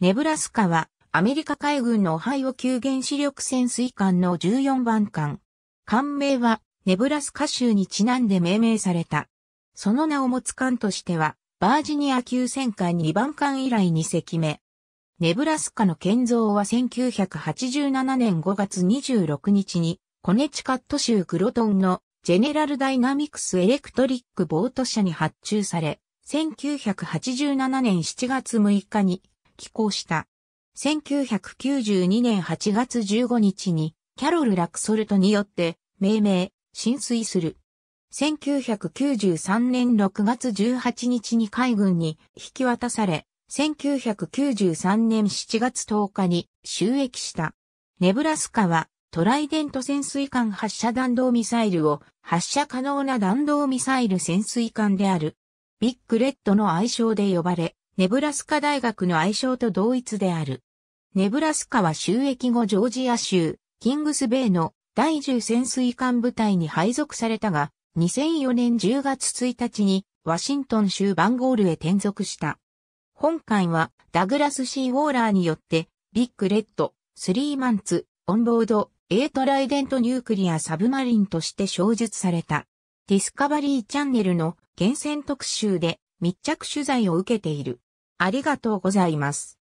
ネブラスカはアメリカ海軍のオハイオ級原子力潜水艦の14番艦。艦名はネブラスカ州にちなんで命名された。その名を持つ艦としては、バージニア級戦艦2番艦以来2隻目。ネブラスカの建造は1987年5月26日に、コネチカット州クロトンのジェネラルダイナミクスエレクトリックボート社に発注され、1987年7月6日に寄港した。1992年8月15日にキャロル・ラクソルトによって命名、浸水する。1993年6月18日に海軍に引き渡され、1993年7月10日に収益した。ネブラスカはトライデント潜水艦発射弾道ミサイルを発射可能な弾道ミサイル潜水艦である。ビッグレッドの愛称で呼ばれ、ネブラスカ大学の愛称と同一である。ネブラスカは就役後ジョージア州、キングスベイの第10潜水艦部隊に配属されたが、2004年10月1日にワシントン州バンゴールへ転属した。本艦はダグラス・シー・ウォーラーによって Big Red、Three Months、on Board、a Trident Nuclear Submarine として詳述された。ディスカバリーチャンネルの厳選特集で密着取材を受けている。ありがとうございます。